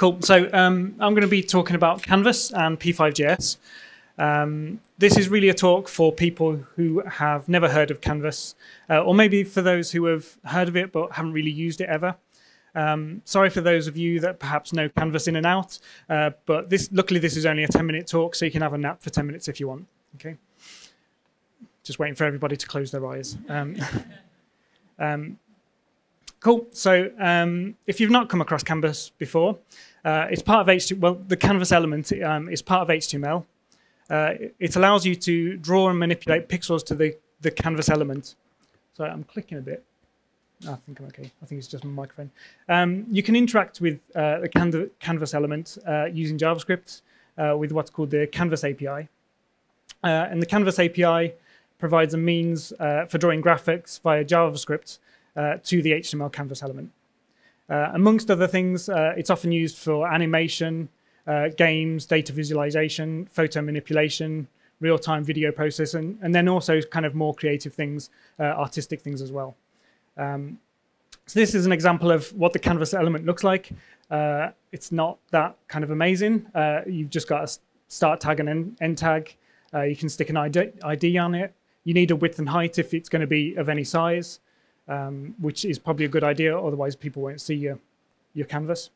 Cool. So um, I'm going to be talking about Canvas and P5JS. Um, this is really a talk for people who have never heard of Canvas, uh, or maybe for those who have heard of it but haven't really used it ever. Um, sorry for those of you that perhaps know Canvas in and out, uh, but this luckily this is only a 10-minute talk, so you can have a nap for 10 minutes if you want. Okay. Just waiting for everybody to close their eyes. Um, um, cool. So um, if you've not come across Canvas before, uh, it's part of HTML. Well, the Canvas element um, is part of HTML. Uh, it allows you to draw and manipulate pixels to the, the Canvas element. So I'm clicking a bit. I think I'm okay. I think it's just my microphone. Um, you can interact with uh, the Canv Canvas element uh, using JavaScript uh, with what's called the Canvas API. Uh, and the Canvas API provides a means for drawing graphics via JavaScript uh, to the HTML Canvas element. amongst other things, it's often used for animation, games, data visualization, photo manipulation, real-time video processing, and then also kind of more creative things, artistic things as well. Um, so this is an example of what the canvas element looks like. Uh, it's not that kind of amazing. Uh, you've just got a start tag and end, end tag. Uh, you can stick an ID, ID, on it. You need a width and height if it's going to be of any size, um, which is probably a good idea. Otherwise, people won't see your, your canvas.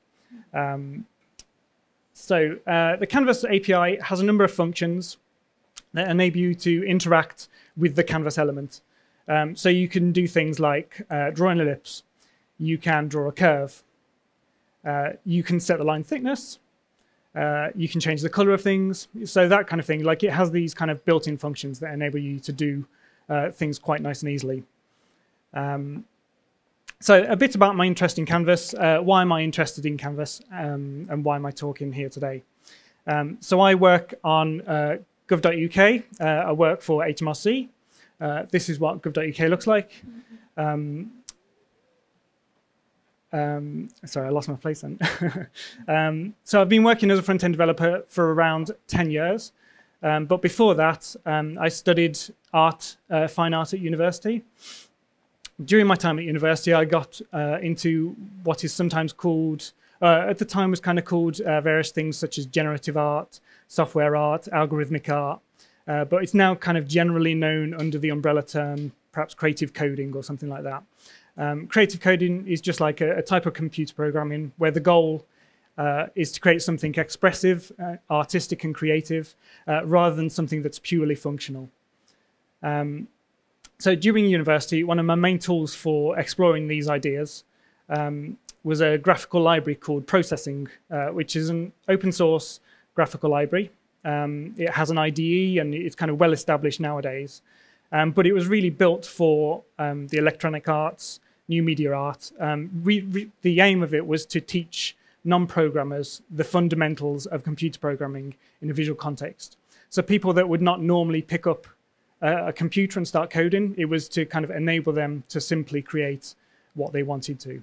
Um, so uh, the Canvas API has a number of functions that enable you to interact with the Canvas element. Um, so you can do things like uh, draw an ellipse. You can draw a curve. Uh, you can set the line thickness. Uh, you can change the color of things. So that kind of thing. Like it has these kind of built-in functions that enable you to do uh, things quite nice and easily. Um, so a bit about my interest in Canvas. Uh, why am I interested in Canvas? Um, and why am I talking here today? Um, so I work on uh, gov.uk. I work for HMRC, uh, this is what gov.uk looks like. Um, um, sorry, I lost my place then. um, so I've been working as a front-end developer for around 10 years. Um, but before that, I studied art, uh, fine art at university. During my time at university, I got uh, into what is sometimes called, uh, at the time was kind of called uh, various things such as generative art, software art, algorithmic art, uh, but it's now kind of generally known under the umbrella term, perhaps creative coding or something like that. Um, creative coding is just like a, a, type of computer programming where the goal uh, is to create something expressive, uh, artistic and creative, rather than something that's purely functional. Um, so during university, one of my main tools for exploring these ideas um, was a graphical library called Processing, uh, which is an open source graphical library um, it has an IDE and it's kind of well established nowadays. Um, but it was really built for um, the electronic arts, new media art. Um, the aim of it was to teach non-programmers the fundamentals of computer programming in a visual context. So people that would not normally pick up a, computer and start coding, it was to kind of enable them to simply create what they wanted to.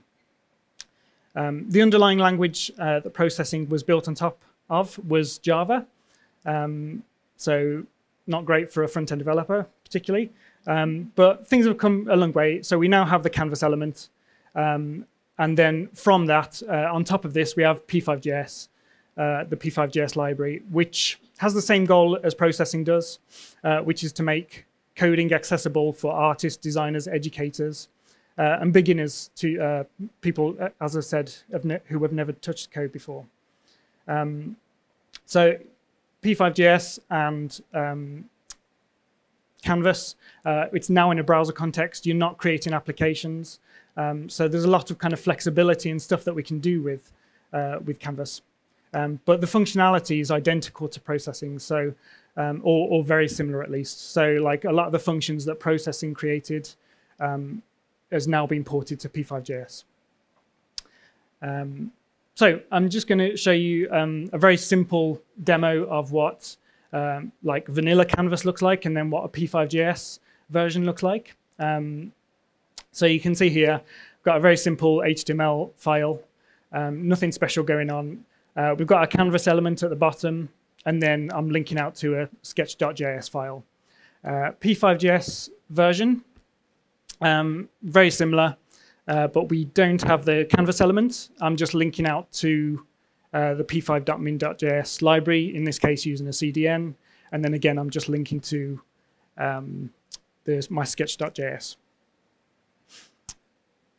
Um, the underlying language uh, that processing was built on top of was Java. Um, so not great for a front-end developer particularly. Um, but things have come a long way. So we now have the canvas element. Um, and then from that, uh, on top of this, we have P5JS, uh, the P5JS library, which has the same goal as processing does, uh, which is to make coding accessible for artists, designers, educators, uh, and beginners to uh, people, uh, as I said, who have never touched code before. Um, so P5JS and um, Canvas. Uh, it's now in a browser context. You're not creating applications. Um, so there's a lot of kind of flexibility and stuff that we can do with, uh, with Canvas. Um, but the functionality is identical to processing, so um, or, or, very similar at least. So like a lot of the functions that processing created um, has now been ported to P5JS. Um, so I'm just going to show you um, a very simple demo of what um, like vanilla canvas looks like and then what a P5JS version looks like. So you can see here, I've got a very simple HTML file, nothing special going on. Uh, we've got a canvas element at the bottom, and then I'm linking out to a sketch.js file. Uh, P5JS version, um, very similar. Uh, but we don't have the canvas element. I'm just linking out to uh, the p5.min.js library, in this case using a CDN. And then again, I'm just linking to um, my sketch.js.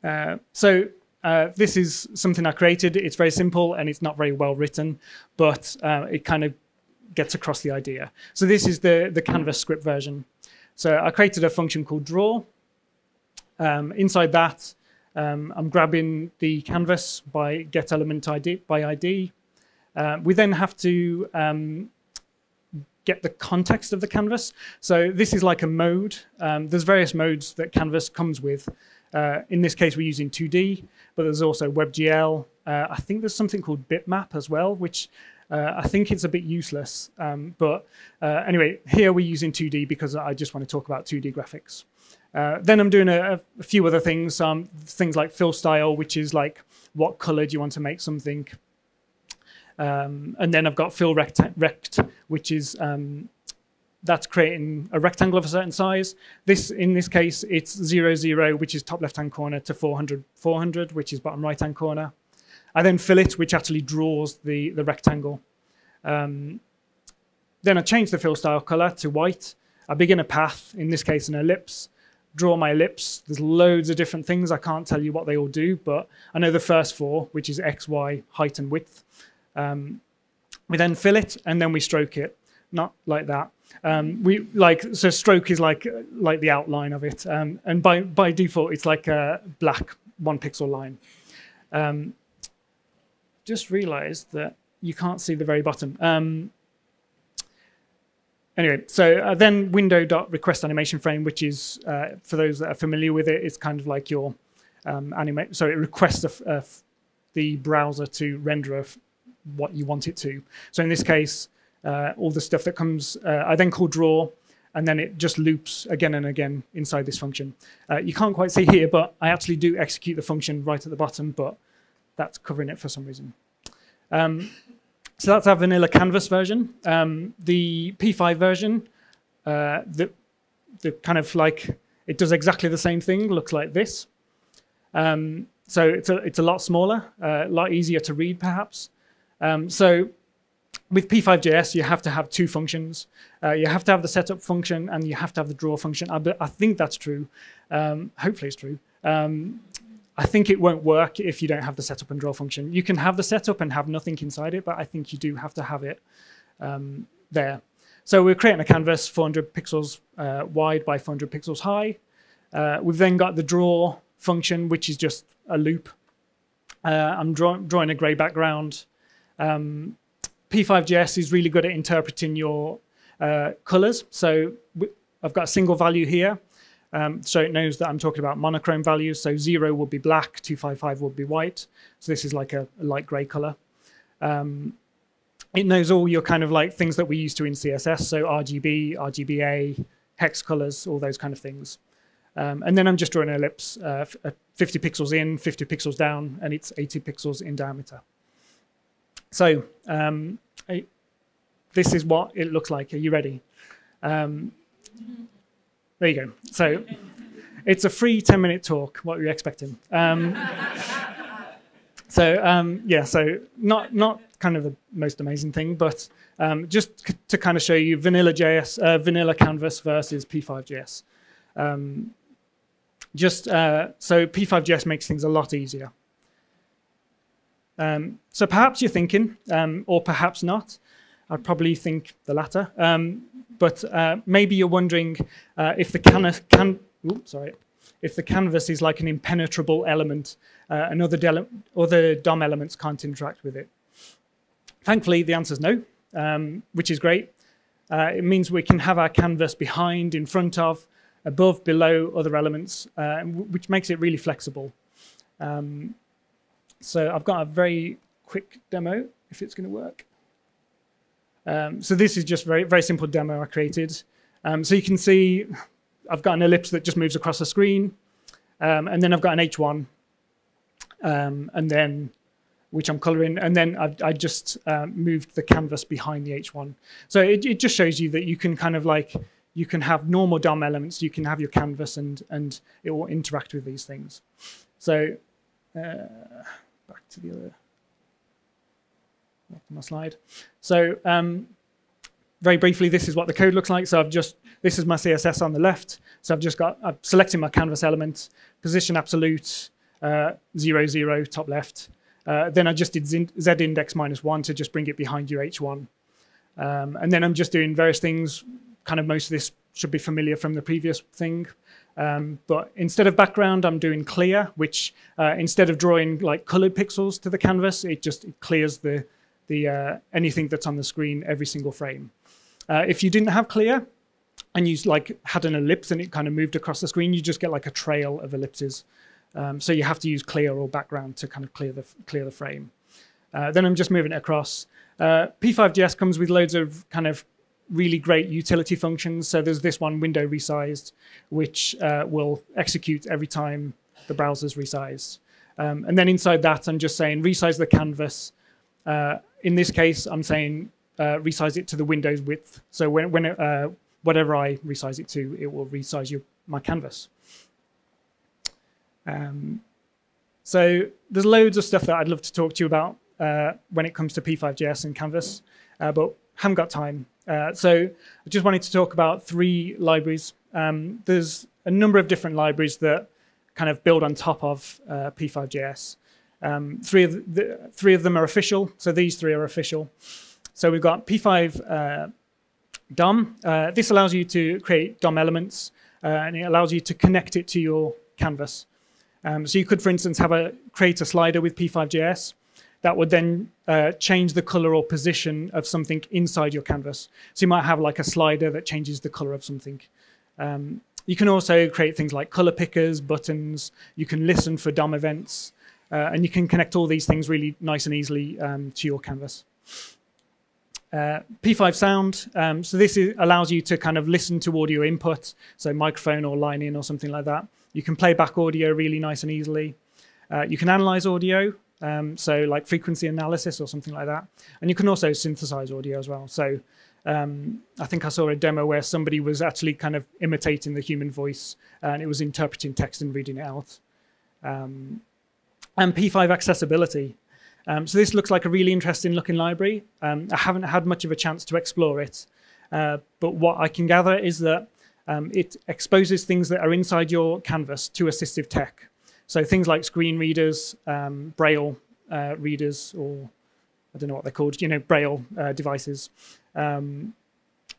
Uh, so uh, this is something I created. It's very simple and it's not very well written, but uh, it kind of gets across the idea. So this is the, the Canvas script version. So I created a function called draw. Um, inside that, um, I'm grabbing the canvas by get element ID by ID. Uh, we then have to um, get the context of the canvas. So this is like a mode. Um, there's various modes that Canvas comes with. Uh, in this case, we're using 2D, but there's also WebGL. Uh, I think there's something called bitmap as well, which uh, I think it's a bit useless. Um, but uh, anyway, here we're using 2D because I just want to talk about 2D graphics. Uh, then I'm doing a, a few other things, um, things like fill style, which is like what color do you want to make something. Um, and then I've got fill rect, rect which is um, that's creating a rectangle of a certain size. This, in this case, it's 0, 0, which is top left-hand corner, to 400, 400, which is bottom right-hand corner. I then fill it, which actually draws the, the rectangle. Um, then I change the fill style color to white. I begin a path, in this case an ellipse, draw my ellipse. There's loads of different things. I can't tell you what they all do, but I know the first four, which is x, y, height, and width. Um, we then fill it, and then we stroke it. Not like that. Um, we like so stroke is like like the outline of it, um, and by by default it's like a black one pixel line. Um, just realised that you can't see the very bottom. Um, anyway, so uh, then window.request animation frame, which is, uh, for those that are familiar with it, it's kind of like your um, animate. So it requests the browser to render what you want it to. So in this case, uh, all the stuff that comes, uh, I then call draw, and then it just loops again and again inside this function. Uh, you can't quite see here, but I actually do execute the function right at the bottom, but that's covering it for some reason. Um, so that's our vanilla canvas version. Um, the P5 version, uh, the, the kind of like, it does exactly the same thing, looks like this. Um, so it's a, it's a lot smaller, uh, a lot easier to read perhaps. Um, so with P5.js, you have to have two functions. Uh, you have to have the setup function and you have to have the draw function. I, I think that's true. Um, hopefully it's true. Um, I think it won't work if you don't have the setup and draw function. You can have the setup and have nothing inside it, but I think you do have to have it um, there. So we're creating a canvas 400 pixels uh, wide by 400 pixels high. Uh, we've then got the draw function, which is just a loop. Uh, I'm draw drawing a gray background. Um, P5JS is really good at interpreting your uh, colors. So I've got a single value here. Um, so it knows that I'm talking about monochrome values. So zero would be black, 255 would be white. So this is like a, a light gray color. Um, it knows all your kind of like things that we used to in CSS. So RGB, RGBA, hex colors, all those kind of things. Um, and then I'm just drawing an ellipse, uh, uh 50 pixels in, 50 pixels down, and it's 80 pixels in diameter. So um, I, this is what it looks like. Are you ready? Um, there you go. So it's a free 10 minute talk. What were you expecting? Um, so um, yeah, so not not kind of the most amazing thing, but um, just to kind of show you vanilla JS, uh, vanilla Canvas versus P5JS. Um, just uh, so P5JS makes things a lot easier. Um, so perhaps you're thinking, um, or perhaps not. I'd probably think the latter. Um, but uh, maybe you're wondering uh, if the can, oops, sorry, if the canvas is like an impenetrable element uh, and other, other DOM elements can't interact with it. Thankfully, the answer is no, um, which is great. Uh, it means we can have our canvas behind, in front of, above, below other elements, uh, which makes it really flexible. Um, so I've got a very quick demo, if it's going to work. Um, so this is just very, very simple demo I created. Um, so you can see I've got an ellipse that just moves across the screen. Um, and then I've got an H1, um, and then which I'm coloring, and then I've, I just um, moved the canvas behind the H1. So it, it just shows you that you can kind of like, you can have normal DOM elements, you can have your canvas, and, and it will interact with these things. So uh, back to the other. back to my slide. So um, very briefly, this is what the code looks like. So I've just, this is my CSS on the left. So I've just got, I've selected my canvas element, position absolute, uh, zero, zero, top left. Uh, then I just did z index minus one to just bring it behind your H1. Um, and then I'm just doing various things. Kind of most of this should be familiar from the previous thing. Um, but instead of background, I'm doing clear, which uh, instead of drawing like colored pixels to the canvas, it just it clears the, the uh, anything that's on the screen every single frame. Uh, if you didn't have clear and you like had an ellipse and it kind of moved across the screen, you just get like a trail of ellipses. Um, so you have to use clear or background to kind of clear the clear the frame. Uh, then I'm just moving it across. Uh, P5JS comes with loads of kind of really great utility functions. So there's this one, window resized, which uh, will execute every time the browser's resized. Um, and then inside that, I'm just saying resize the canvas. Uh, in this case, I'm saying uh, resize it to the window's width. So when, when it, uh, whatever I resize it to, it will resize your, my canvas. Um, so there's loads of stuff that I'd love to talk to you about uh, when it comes to P5JS and Canvas, uh, but haven't got time. Uh, so I just wanted to talk about three libraries. Um, there's a number of different libraries that kind of build on top of uh, P5JS. Um, three, of the, three of them are official, so these three are official. So we've got P5 uh, DOM. Uh, this allows you to create DOM elements, and it allows you to connect it to your canvas. Um, so you could, for instance, have a create a slider with P5JS that would then uh, change the color or position of something inside your canvas. So you might have like a slider that changes the color of something. Um, you can also create things like color pickers, buttons. You can listen for DOM events, uh, and you can connect all these things really nice and easily um, to your canvas. Uh, P5 sound, um, so this is, allows you to kind of listen to audio input, so microphone or line in or something like that. You can play back audio really nice and easily. Uh, you can analyze audio, um, so like frequency analysis or something like that. And you can also synthesize audio as well. So um, I think I saw a demo where somebody was actually kind of imitating the human voice and it was interpreting text and reading it out. Um, and P5 accessibility. Um, so this looks like a really interesting looking library. Um, I haven't had much of a chance to explore it, uh, but what I can gather is that um, it exposes things that are inside your canvas to assistive tech. So things like screen readers, um, braille uh, readers, or I don't know what they're called, you know, braille uh, devices. Um,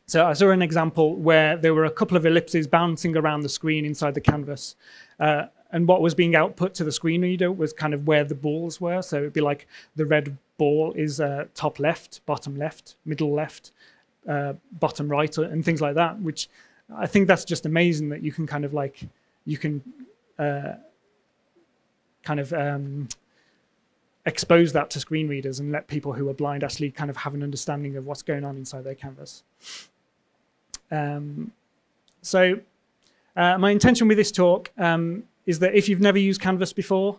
so I saw an example where there were a couple of ellipses bouncing around the screen inside the canvas. Uh, and what was being output to the screen reader was kind of where the balls were. So it'd be like the red ball is uh, top left, bottom left, middle left, uh, bottom right, and things like that, which I think that's just amazing that you can kind of like, you can uh, kind of um, expose that to screen readers and let people who are blind actually kind of have an understanding of what's going on inside their canvas. Um, so uh, my intention with this talk um, is that if you've never used Canvas before,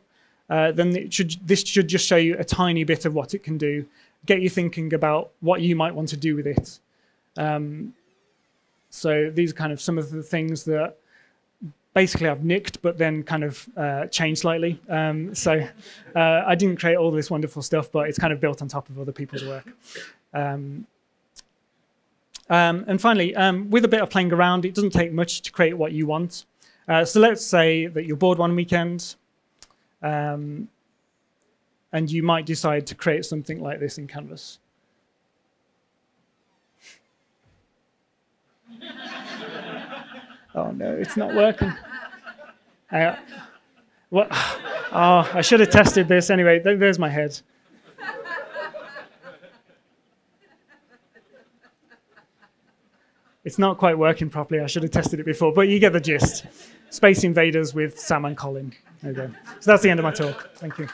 uh, then should, this should just show you a tiny bit of what it can do, get you thinking about what you might want to do with it. Um, so these are kind of some of the things that basically I've nicked, but then kind of uh, changed slightly. Um, so uh, I didn't create all this wonderful stuff, but it's kind of built on top of other people's work. Um, um, and finally, um, with a bit of playing around, it doesn't take much to create what you want. Uh, so let's say that you're bored one weekend, um, and you might decide to create something like this in Canvas. Oh no, it's not working. Uh, what? Oh, I should have tested this anyway. There's my head. It's not quite working properly. I should have tested it before, but you get the gist. Space Invaders with Sam and Colin. There you go. So that's the end of my talk. Thank you.